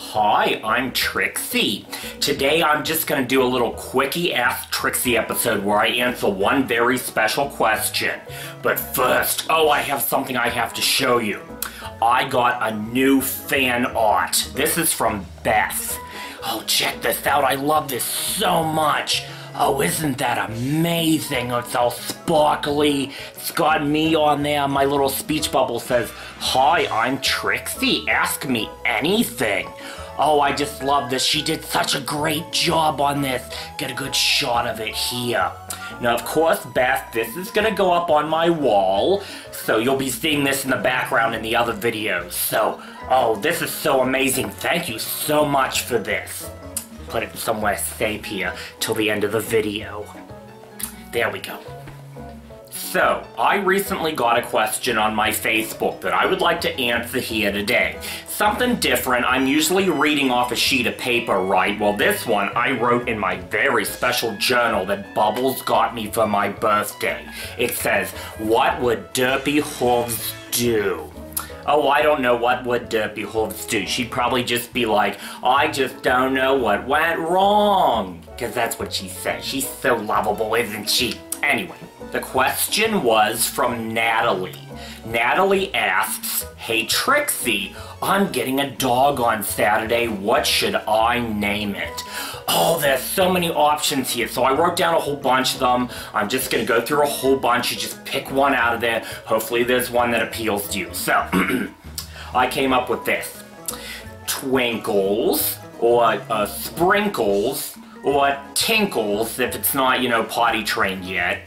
Hi, I'm Trixie. Today I'm just going to do a little quickie Ask Trixie episode where I answer one very special question. But first, oh, I have something I have to show you. I got a new fan art. This is from Beth. Oh, check this out. I love this so much. Oh, isn't that amazing? It's all sparkly. It's got me on there. My little speech bubble says, Hi, I'm Trixie. Ask me anything. Oh, I just love this. She did such a great job on this. Get a good shot of it here. Now, of course, Beth, this is gonna go up on my wall, so you'll be seeing this in the background in the other videos. So, oh, this is so amazing. Thank you so much for this put it somewhere safe here till the end of the video. There we go. So, I recently got a question on my Facebook that I would like to answer here today. Something different, I'm usually reading off a sheet of paper, right? Well, this one I wrote in my very special journal that Bubbles got me for my birthday. It says, What would Derpy Hooves do? oh, I don't know what would uh, Beholds do. She'd probably just be like, I just don't know what went wrong. Because that's what she says. She's so lovable, isn't she? Anyway, the question was from Natalie. Natalie asks, Hey Trixie, I'm getting a dog on Saturday. What should I name it? Oh, there's so many options here. So I wrote down a whole bunch of them. I'm just going to go through a whole bunch. and just pick one out of there. Hopefully there's one that appeals to you. So I came up with this. Twinkles, or uh, Sprinkles, or Tinkles if it's not, you know, potty trained yet.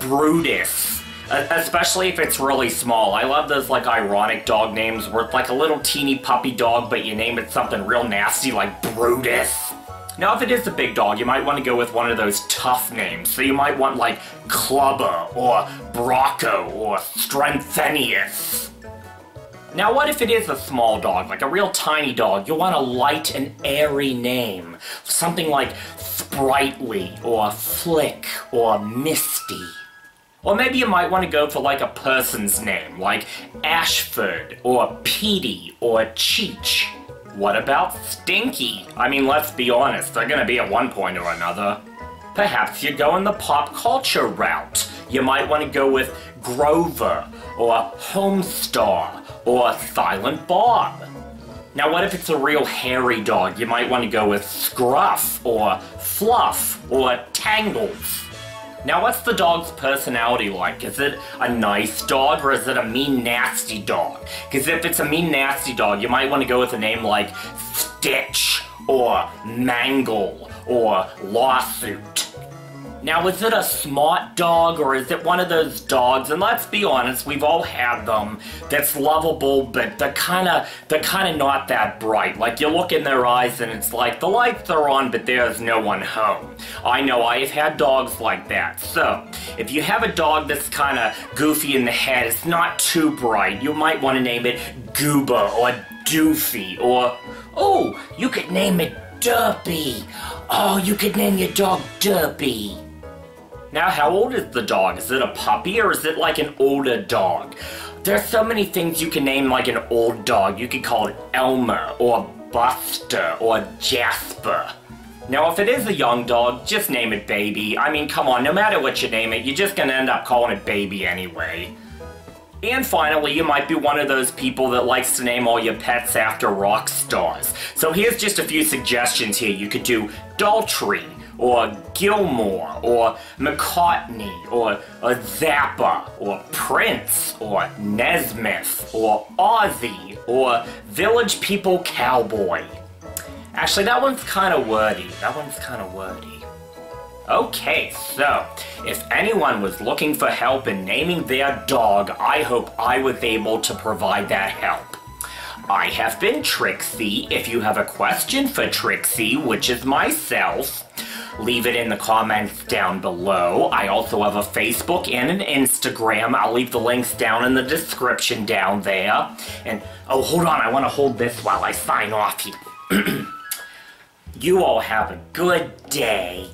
Brutus especially if it's really small. I love those like ironic dog names where it's like a little teeny puppy dog, but you name it something real nasty like Brutus. Now, if it is a big dog, you might want to go with one of those tough names. So you might want like Clubber or Brocco or Strengthenious. Now, what if it is a small dog, like a real tiny dog? You'll want a light and airy name. Something like Sprightly or Flick or Misty. Or maybe you might want to go for like a person's name, like Ashford or Petey or Cheech. What about Stinky? I mean, let's be honest, they're gonna be at one point or another. Perhaps you're going the pop culture route. You might want to go with Grover, or Homestar, or Silent Bob. Now, what if it's a real hairy dog? You might want to go with Scruff, or Fluff, or Tangles. Now, what's the dog's personality like? Is it a nice dog or is it a mean, nasty dog? Because if it's a mean, nasty dog, you might want to go with a name like Stitch or Mangle or Lawsuit. Now, is it a smart dog or is it one of those dogs? And let's be honest, we've all had them. That's lovable, but they're kind of they're kind of not that bright. Like you look in their eyes and it's like the lights are on, but there's no one home. I know I've had dogs like that. So, if you have a dog that's kind of goofy in the head, it's not too bright. You might want to name it Gooba or Doofy or oh, you could name it Derpy. Oh, you could name your dog Derpy. Now, how old is the dog? Is it a puppy or is it like an older dog? There's so many things you can name like an old dog. You could call it Elmer or Buster or Jasper. Now, if it is a young dog, just name it Baby. I mean, come on, no matter what you name it, you're just gonna end up calling it Baby anyway. And finally, you might be one of those people that likes to name all your pets after rock stars. So here's just a few suggestions here. You could do Daltrey, or Gilmour, or McCartney, or a Zappa, or Prince, or Nesmith, or Ozzy, or Village People Cowboy. Actually, that one's kind of wordy. That one's kind of wordy. Okay, so, if anyone was looking for help in naming their dog, I hope I was able to provide that help. I have been Trixie. If you have a question for Trixie, which is myself, leave it in the comments down below. I also have a Facebook and an Instagram. I'll leave the links down in the description down there. And, oh, hold on, I want to hold this while I sign off here. you all have a good day.